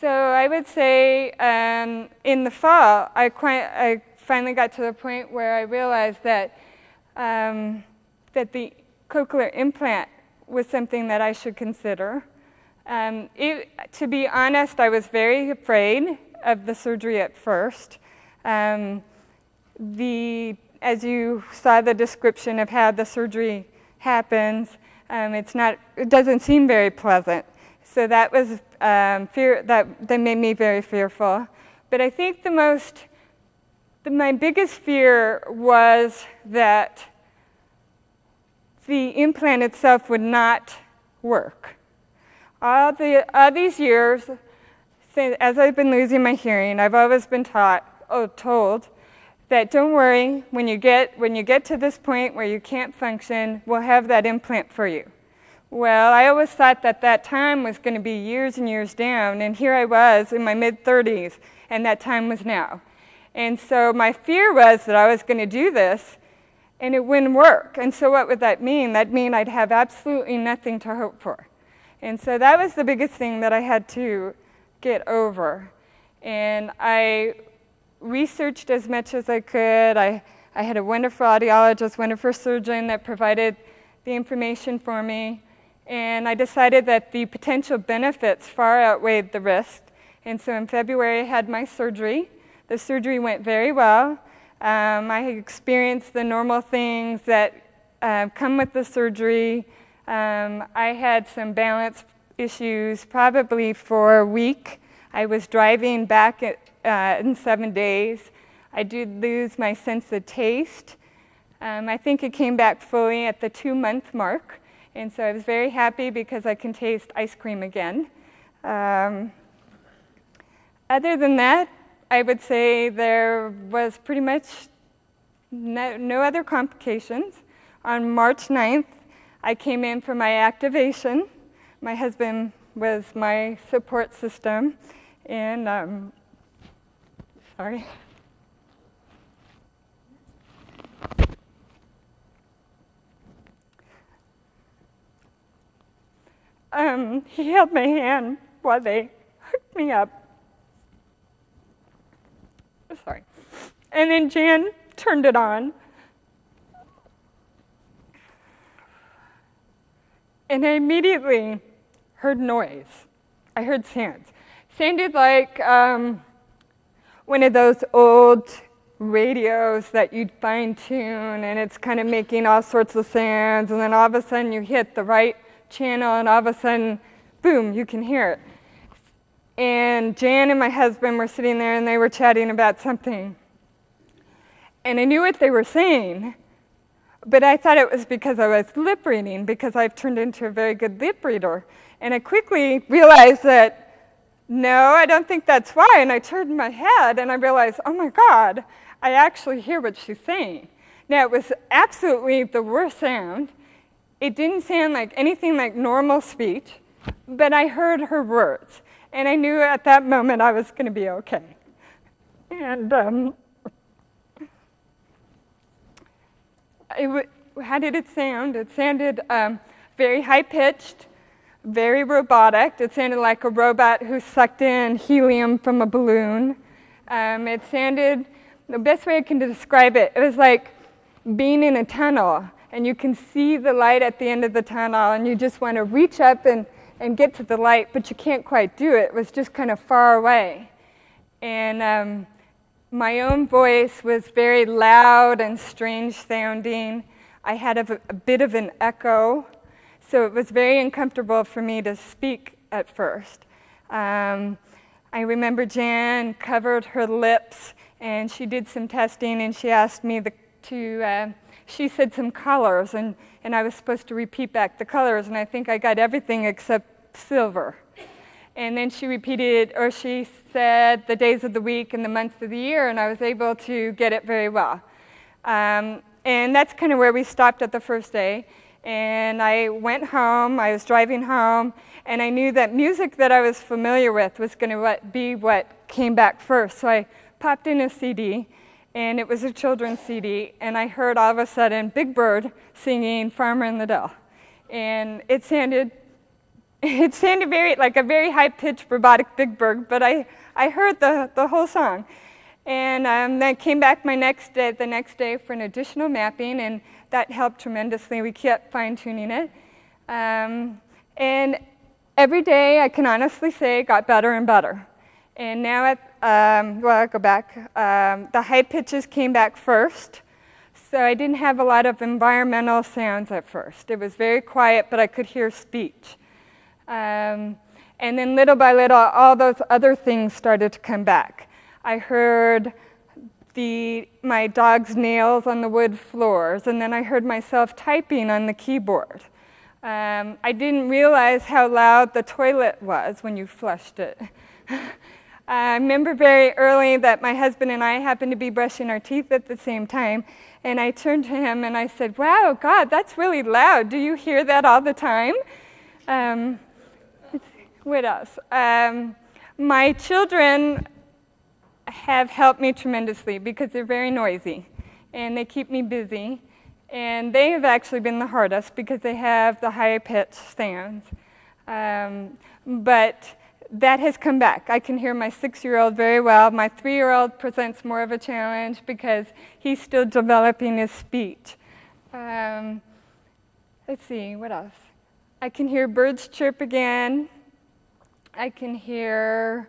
So I would say um, in the fall, I, quite, I finally got to the point where I realized that, um, that the cochlear implant was something that I should consider. Um, it, to be honest, I was very afraid of the surgery at first. Um, the, as you saw the description of how the surgery happens, um, it's not, it doesn't seem very pleasant. So that was um, fear, that, that made me very fearful. But I think the most, the, my biggest fear was that the implant itself would not work. All, the, all these years, as I've been losing my hearing, I've always been taught, oh, told, that don't worry, when you, get, when you get to this point where you can't function, we'll have that implant for you. Well, I always thought that that time was going to be years and years down, and here I was in my mid 30s, and that time was now. And so my fear was that I was going to do this, and it wouldn't work. And so what would that mean? That'd mean I'd have absolutely nothing to hope for. And so that was the biggest thing that I had to get over. And I researched as much as I could. I, I had a wonderful audiologist, wonderful surgeon that provided the information for me. And I decided that the potential benefits far outweighed the risk. And so in February, I had my surgery. The surgery went very well. Um, I experienced the normal things that uh, come with the surgery. Um, I had some balance issues probably for a week. I was driving back uh, in seven days. I did lose my sense of taste. Um, I think it came back fully at the two month mark. And so I was very happy because I can taste ice cream again. Um, other than that, I would say there was pretty much no, no, other complications. On March 9th, I came in for my activation. My husband was my support system. And, um, sorry. Um, he held my hand while they hooked me up. Sorry. And then Jan turned it on. And I immediately heard noise. I heard sounds sounded like um, one of those old radios that you'd fine tune and it's kind of making all sorts of sounds and then all of a sudden you hit the right channel and all of a sudden, boom, you can hear it. And Jan and my husband were sitting there and they were chatting about something. And I knew what they were saying, but I thought it was because I was lip reading because I've turned into a very good lip reader. And I quickly realized that no, I don't think that's why. And I turned my head and I realized, oh my God, I actually hear what she's saying. Now, it was absolutely the worst sound. It didn't sound like anything like normal speech, but I heard her words. And I knew at that moment I was going to be okay. And um, how did it sound? It sounded um, very high pitched very robotic. It sounded like a robot who sucked in helium from a balloon. Um, it sounded, the best way I can describe it, it was like being in a tunnel and you can see the light at the end of the tunnel and you just want to reach up and, and get to the light, but you can't quite do it. It was just kind of far away. And um, my own voice was very loud and strange sounding. I had a, a bit of an echo. So it was very uncomfortable for me to speak at first. Um, I remember Jan covered her lips and she did some testing and she asked me the, to, uh, she said some colors and, and I was supposed to repeat back the colors and I think I got everything except silver. And then she repeated, or she said the days of the week and the months of the year, and I was able to get it very well. Um, and that's kind of where we stopped at the first day and I went home, I was driving home, and I knew that music that I was familiar with was going to be what came back first. So I popped in a CD, and it was a children's CD, and I heard all of a sudden Big Bird singing Farmer in the Dell. And it sounded, it sounded very, like a very high-pitched robotic Big Bird, but I, I heard the, the whole song. And um, then came back my next day, the next day for an additional mapping, and that helped tremendously. We kept fine tuning it. Um, and every day, I can honestly say, it got better and better. And now, at, um, well, I'll go back. Um, the high pitches came back first. So I didn't have a lot of environmental sounds at first. It was very quiet, but I could hear speech. Um, and then little by little, all those other things started to come back. I heard the, my dog's nails on the wood floors, and then I heard myself typing on the keyboard. Um, I didn't realize how loud the toilet was when you flushed it. I remember very early that my husband and I happened to be brushing our teeth at the same time, and I turned to him and I said, Wow, God, that's really loud. Do you hear that all the time? Um, what us. Um, my children have helped me tremendously because they're very noisy and they keep me busy. And they have actually been the hardest because they have the high pitched sounds. Um, but that has come back. I can hear my six year old very well. My three year old presents more of a challenge because he's still developing his speech. Um, let's see, what else? I can hear birds chirp again. I can hear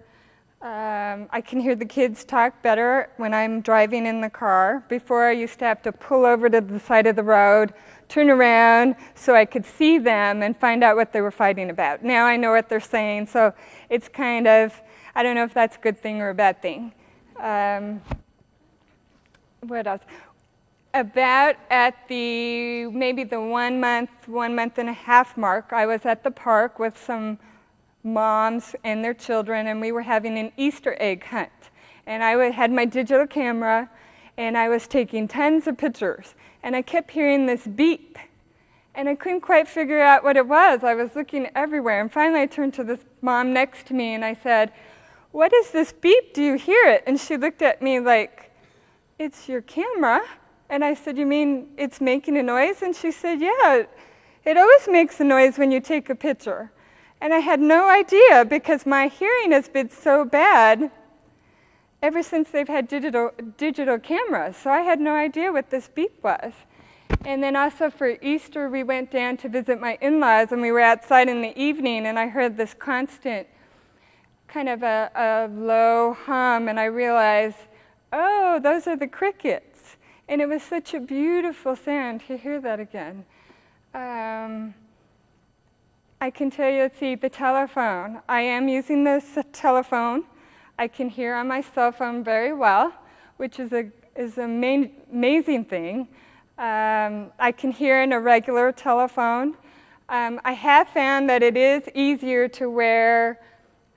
um, I can hear the kids talk better when I'm driving in the car. Before, I used to have to pull over to the side of the road, turn around so I could see them and find out what they were fighting about. Now I know what they're saying, so it's kind of, I don't know if that's a good thing or a bad thing. Um, what else? About at the maybe the one month, one month and a half mark, I was at the park with some moms and their children, and we were having an Easter egg hunt. And I had my digital camera, and I was taking tons of pictures. And I kept hearing this beep, and I couldn't quite figure out what it was. I was looking everywhere, and finally I turned to this mom next to me, and I said, What is this beep? Do you hear it? And she looked at me like, It's your camera. And I said, You mean it's making a noise? And she said, Yeah, it always makes a noise when you take a picture. And I had no idea because my hearing has been so bad ever since they've had digital, digital cameras. So I had no idea what this beep was. And then also for Easter, we went down to visit my in laws, and we were outside in the evening, and I heard this constant kind of a, a low hum, and I realized, oh, those are the crickets. And it was such a beautiful sound to hear that again. Um, I can tell you, see, the telephone. I am using this telephone. I can hear on my cell phone very well, which is a is an amazing thing. Um, I can hear in a regular telephone. Um, I have found that it is easier to wear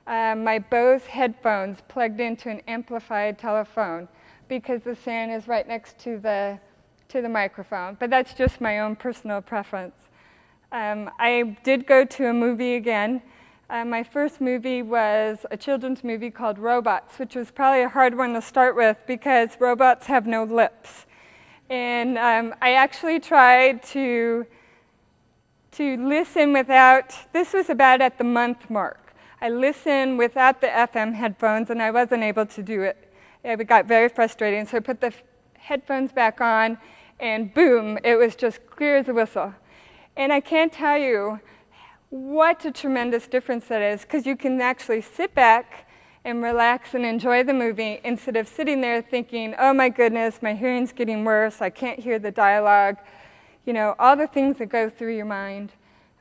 uh, my Bose headphones plugged into an amplified telephone because the sound is right next to the to the microphone. But that's just my own personal preference. Um, I did go to a movie again. Uh, my first movie was a children's movie called Robots, which was probably a hard one to start with because robots have no lips. And um, I actually tried to, to listen without, this was about at the month mark. I listened without the FM headphones and I wasn't able to do it. It got very frustrating, so I put the headphones back on and boom, it was just clear as a whistle. And I can't tell you what a tremendous difference that is because you can actually sit back and relax and enjoy the movie instead of sitting there thinking, oh my goodness, my hearing's getting worse, I can't hear the dialogue, you know, all the things that go through your mind.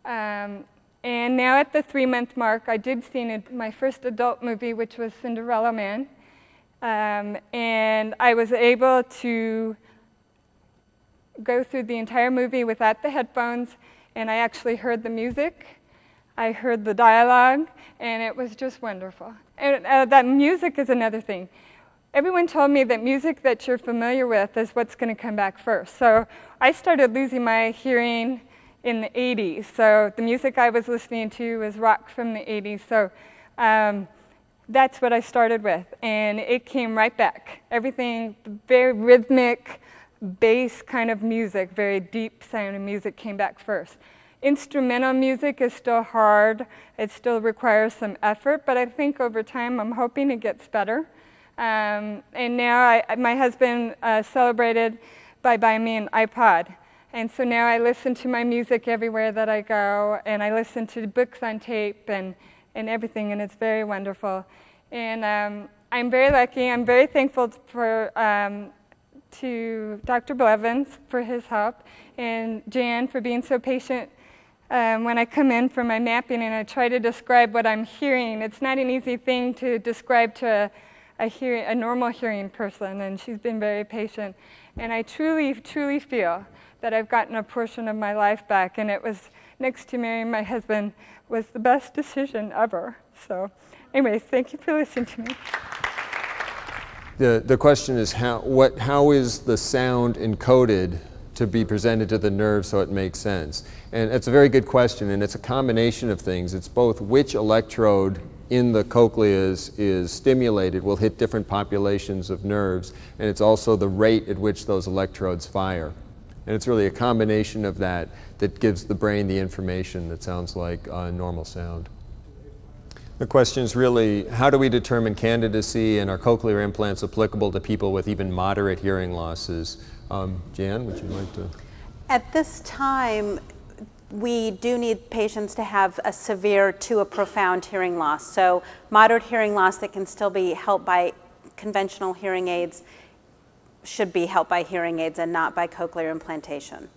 Um, and now at the three month mark, I did see my first adult movie, which was Cinderella Man. Um, and I was able to go through the entire movie without the headphones, and I actually heard the music. I heard the dialogue, and it was just wonderful. And uh, that music is another thing. Everyone told me that music that you're familiar with is what's going to come back first. So I started losing my hearing in the 80s. So the music I was listening to was rock from the 80s. So um, that's what I started with. And it came right back. Everything very rhythmic, bass kind of music, very deep sounding music came back first. Instrumental music is still hard. It still requires some effort, but I think over time I'm hoping it gets better. Um, and now I, my husband uh, celebrated by buying me an iPod. And so now I listen to my music everywhere that I go, and I listen to books on tape and, and everything, and it's very wonderful. And um, I'm very lucky. I'm very thankful for um, to Dr. Blevins for his help and Jan for being so patient um, when I come in for my mapping and I try to describe what I'm hearing. It's not an easy thing to describe to a, a, hearing, a normal hearing person, and she's been very patient. And I truly, truly feel that I've gotten a portion of my life back, and it was next to marrying my husband was the best decision ever. So anyways, thank you for listening to me. The, the question is how, what, how is the sound encoded to be presented to the nerve so it makes sense? And it's a very good question, and it's a combination of things. It's both which electrode in the cochlea is, is stimulated will hit different populations of nerves, and it's also the rate at which those electrodes fire. And it's really a combination of that that gives the brain the information that sounds like uh, normal sound. The question is really, how do we determine candidacy and are cochlear implants applicable to people with even moderate hearing losses? Um, Jan, would you like to? At this time, we do need patients to have a severe to a profound hearing loss. So moderate hearing loss that can still be helped by conventional hearing aids should be helped by hearing aids and not by cochlear implantation.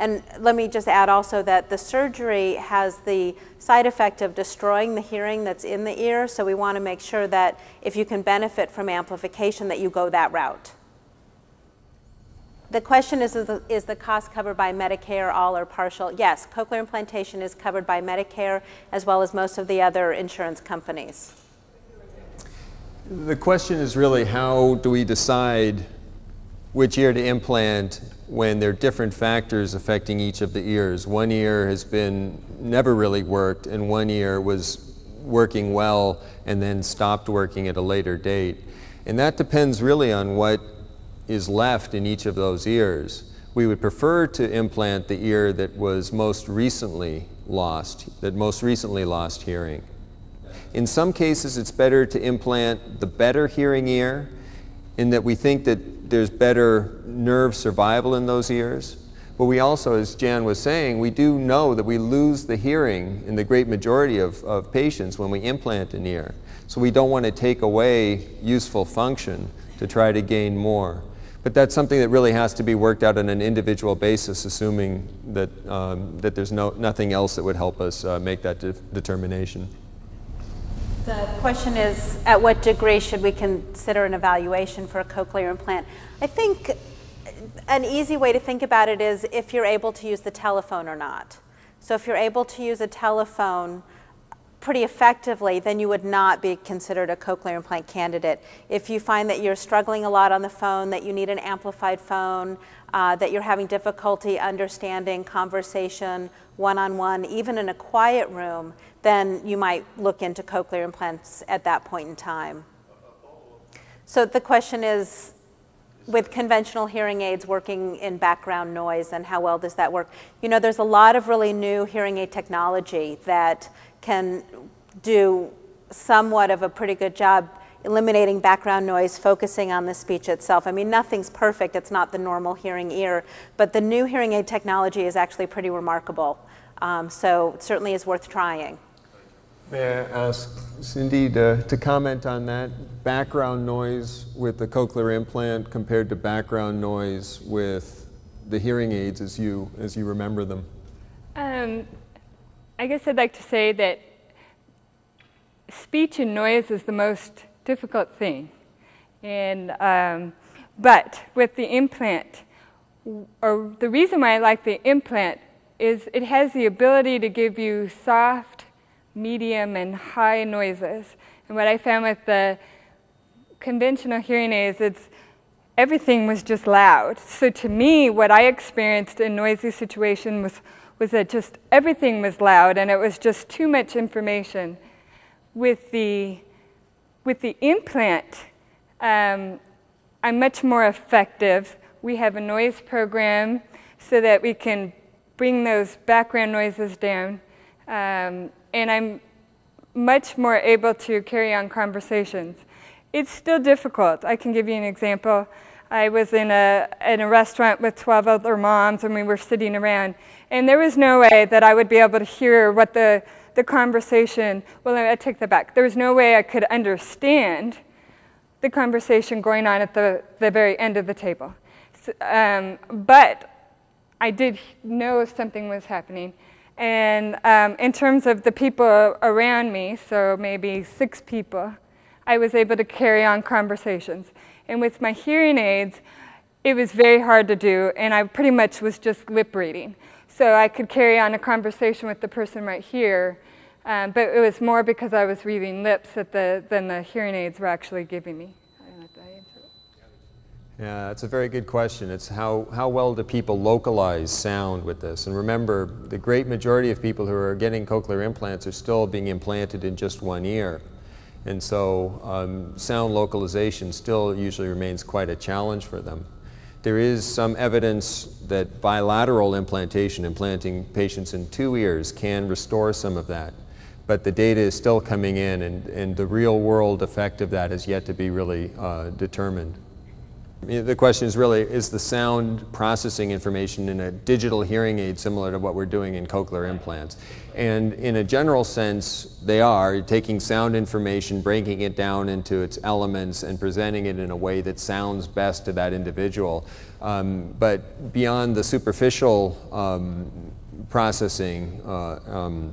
And let me just add also that the surgery has the side effect of destroying the hearing that's in the ear, so we want to make sure that if you can benefit from amplification that you go that route. The question is, is the, is the cost covered by Medicare, all or partial? Yes, cochlear implantation is covered by Medicare as well as most of the other insurance companies. The question is really how do we decide which ear to implant when there are different factors affecting each of the ears. One ear has been never really worked, and one ear was working well and then stopped working at a later date. And that depends really on what is left in each of those ears. We would prefer to implant the ear that was most recently lost, that most recently lost hearing. In some cases, it's better to implant the better hearing ear in that we think that there's better nerve survival in those ears. But we also, as Jan was saying, we do know that we lose the hearing in the great majority of, of patients when we implant an ear. So we don't want to take away useful function to try to gain more. But that's something that really has to be worked out on an individual basis, assuming that, um, that there's no, nothing else that would help us uh, make that de determination. The question is, at what degree should we consider an evaluation for a cochlear implant? I think an easy way to think about it is if you're able to use the telephone or not. So if you're able to use a telephone pretty effectively, then you would not be considered a cochlear implant candidate. If you find that you're struggling a lot on the phone, that you need an amplified phone, uh, that you're having difficulty understanding conversation one-on-one, -on -one, even in a quiet room, then you might look into cochlear implants at that point in time. So the question is, with conventional hearing aids working in background noise and how well does that work? You know, there's a lot of really new hearing aid technology that can do somewhat of a pretty good job eliminating background noise, focusing on the speech itself. I mean, nothing's perfect. It's not the normal hearing ear, but the new hearing aid technology is actually pretty remarkable. Um, so it certainly is worth trying. May I ask Cindy to, to comment on that? Background noise with the cochlear implant compared to background noise with the hearing aids as you, as you remember them? Um, I guess I'd like to say that speech and noise is the most difficult thing. And, um, but with the implant, or the reason why I like the implant is it has the ability to give you soft, medium and high noises. And what I found with the conventional hearing aids, it's everything was just loud. So to me, what I experienced in noisy situation was, was that just everything was loud and it was just too much information. With the, with the implant, um, I'm much more effective. We have a noise program so that we can bring those background noises down. Um, and I'm much more able to carry on conversations. It's still difficult. I can give you an example. I was in a, in a restaurant with 12 other moms and we were sitting around, and there was no way that I would be able to hear what the, the conversation, well, I take that back. There was no way I could understand the conversation going on at the, the very end of the table. So, um, but I did know something was happening. And um, in terms of the people around me, so maybe six people, I was able to carry on conversations. And with my hearing aids, it was very hard to do, and I pretty much was just lip reading. So I could carry on a conversation with the person right here, Um, but it was more because I was reading lips the, than the hearing aids were actually giving me. Yeah, that's a very good question. It's how, how well do people localize sound with this? And remember, the great majority of people who are getting cochlear implants are still being implanted in just one ear. And so um, sound localization still usually remains quite a challenge for them. There is some evidence that bilateral implantation, implanting patients in two ears, can restore some of that. But the data is still coming in, and, and the real world effect of that is yet to be really uh, determined. The question is really, is the sound processing information in a digital hearing aid similar to what we're doing in cochlear implants? And in a general sense, they are taking sound information, breaking it down into its elements, and presenting it in a way that sounds best to that individual. Um, but beyond the superficial um, processing, uh, um,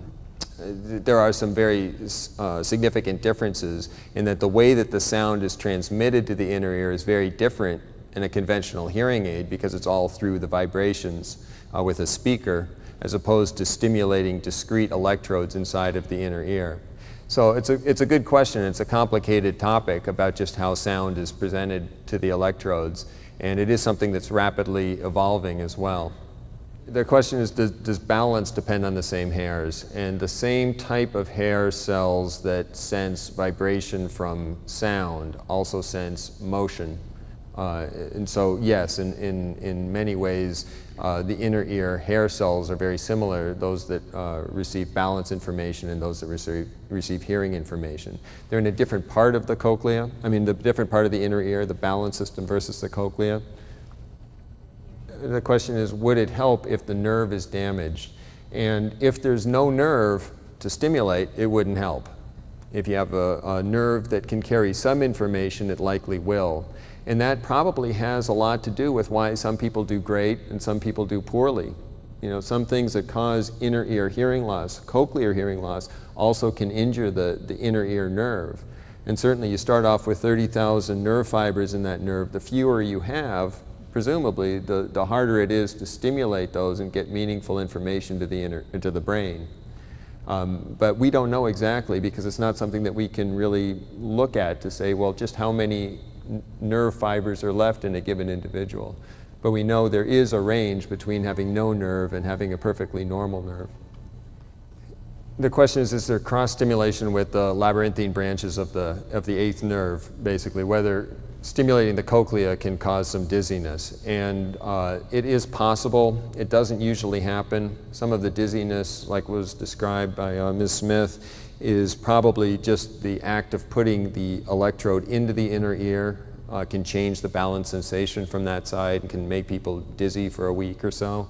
there are some very uh, significant differences in that the way that the sound is transmitted to the inner ear is very different in a conventional hearing aid because it's all through the vibrations uh, with a speaker as opposed to stimulating discrete electrodes inside of the inner ear. So it's a, it's a good question. It's a complicated topic about just how sound is presented to the electrodes, and it is something that's rapidly evolving as well. The question is, does, does, balance depend on the same hairs? And the same type of hair cells that sense vibration from sound also sense motion. Uh, and so, yes, in, in, in many ways, uh, the inner ear hair cells are very similar, those that uh, receive balance information and those that receive, receive hearing information. They're in a different part of the cochlea, I mean, the different part of the inner ear, the balance system versus the cochlea the question is, would it help if the nerve is damaged? And if there's no nerve to stimulate, it wouldn't help. If you have a, a, nerve that can carry some information, it likely will. And that probably has a lot to do with why some people do great and some people do poorly. You know, some things that cause inner ear hearing loss, cochlear hearing loss, also can injure the, the inner ear nerve. And certainly you start off with 30,000 nerve fibers in that nerve. The fewer you have, presumably, the, the harder it is to stimulate those and get meaningful information to the, inner, into the brain. Um, but we don't know exactly because it's not something that we can really look at to say, well, just how many nerve fibers are left in a given individual. But we know there is a range between having no nerve and having a perfectly normal nerve. The question is, is there cross stimulation with the labyrinthine branches of the, of the eighth nerve, basically, whether stimulating the cochlea can cause some dizziness. And uh, it is possible. It doesn't usually happen. Some of the dizziness, like was described by uh, Ms. Smith, is probably just the act of putting the electrode into the inner ear uh, can change the balance sensation from that side and can make people dizzy for a week or so.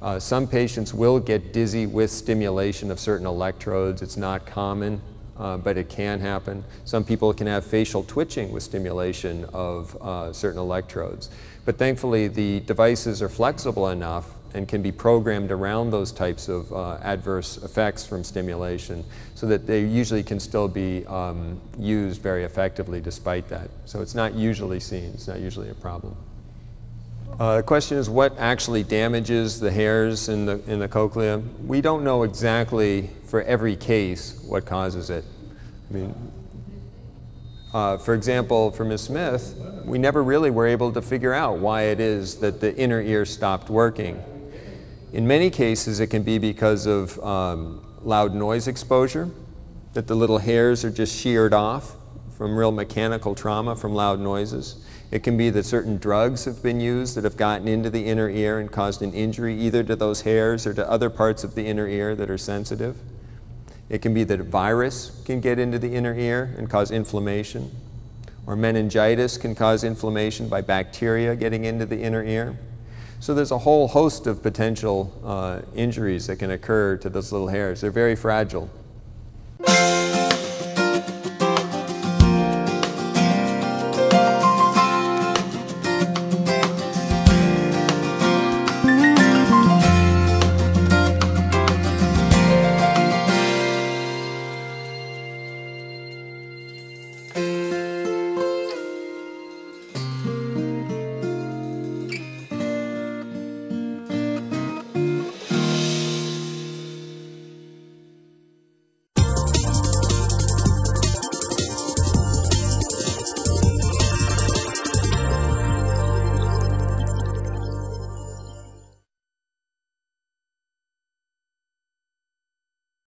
Uh, some patients will get dizzy with stimulation of certain electrodes. It's not common uh, but it can happen. Some people can have facial twitching with stimulation of uh, certain electrodes. But thankfully, the devices are flexible enough and can be programmed around those types of uh, adverse effects from stimulation so that they usually can still be um, used very effectively despite that. So it's not usually seen, it's not usually a problem. Uh, the question is what actually damages the hairs in the, in the cochlea? We don't know exactly for every case what causes it. I mean, uh, for example, for Ms. Smith, we never really were able to figure out why it is that the inner ear stopped working. In many cases, it can be because of um, loud noise exposure, that the little hairs are just sheared off from real mechanical trauma from loud noises. It can be that certain drugs have been used that have gotten into the inner ear and caused an injury either to those hairs or to other parts of the inner ear that are sensitive. It can be that a virus can get into the inner ear and cause inflammation, or meningitis can cause inflammation by bacteria getting into the inner ear. So there's a whole host of potential uh, injuries that can occur to those little hairs. They're very fragile.